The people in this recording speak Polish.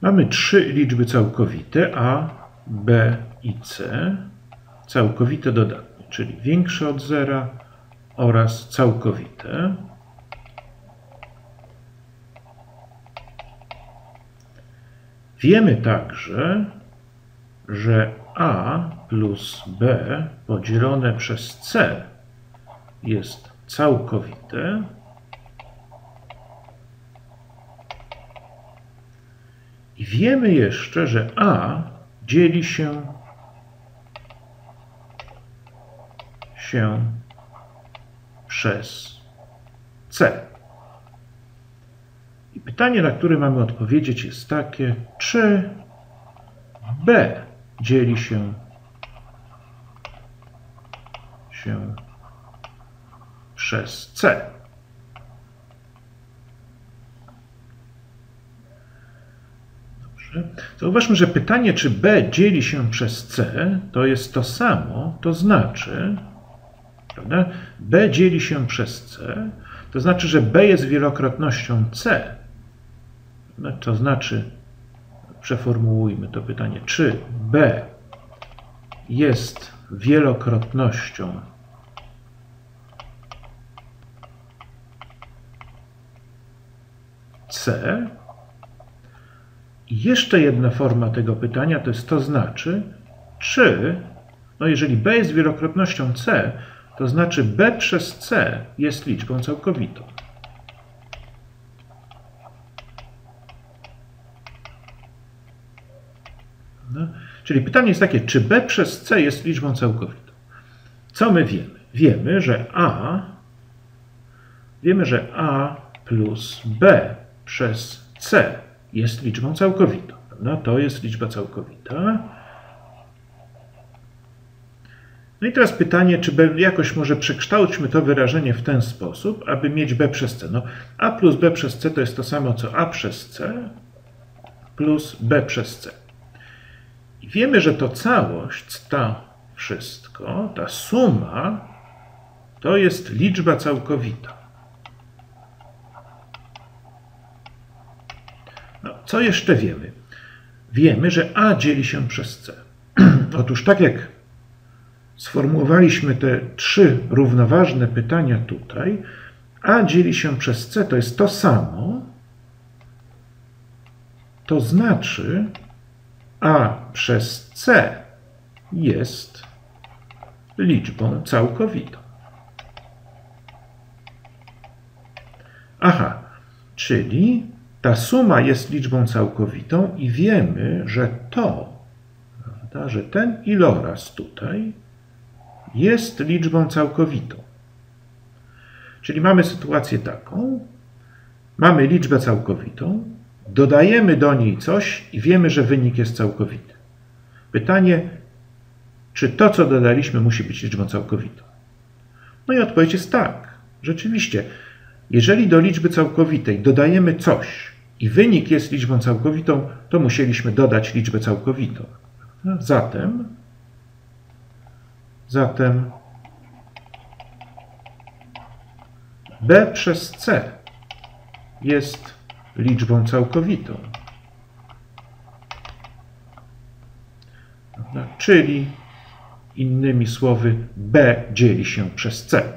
Mamy trzy liczby całkowite a, b i c, całkowite dodatnie, czyli większe od zera oraz całkowite. Wiemy także, że a plus b podzielone przez c jest całkowite. I wiemy jeszcze, że a dzieli się się przez c. I pytanie, na które mamy odpowiedzieć jest takie, czy b dzieli się się przez c. Zauważmy, że pytanie, czy b dzieli się przez c, to jest to samo, to znaczy, prawda? b dzieli się przez c, to znaczy, że b jest wielokrotnością c. No, to znaczy, przeformułujmy to pytanie, czy b jest wielokrotnością C. Jeszcze jedna forma tego pytania to jest to znaczy, czy, no jeżeli b jest wielokrotnością c, to znaczy b przez c jest liczbą całkowitą. No, czyli pytanie jest takie, czy b przez c jest liczbą całkowitą? Co my wiemy? Wiemy, że a wiemy, że a plus b przez c jest liczbą całkowitą. No To jest liczba całkowita. No i teraz pytanie, czy b, jakoś może przekształćmy to wyrażenie w ten sposób, aby mieć b przez c. No, a plus b przez c to jest to samo, co a przez c plus b przez c. I wiemy, że to całość, ta wszystko, ta suma, to jest liczba całkowita. Co jeszcze wiemy? Wiemy, że a dzieli się przez c. Otóż tak jak sformułowaliśmy te trzy równoważne pytania tutaj, a dzieli się przez c to jest to samo, to znaczy a przez c jest liczbą całkowitą. Aha, czyli ta suma jest liczbą całkowitą i wiemy, że to, prawda, że ten iloraz tutaj jest liczbą całkowitą. Czyli mamy sytuację taką, mamy liczbę całkowitą, dodajemy do niej coś i wiemy, że wynik jest całkowity. Pytanie, czy to, co dodaliśmy, musi być liczbą całkowitą? No i odpowiedź jest tak. Rzeczywiście, jeżeli do liczby całkowitej dodajemy coś i wynik jest liczbą całkowitą, to musieliśmy dodać liczbę całkowitą. Zatem, zatem b przez c jest liczbą całkowitą. Czyli innymi słowy b dzieli się przez c.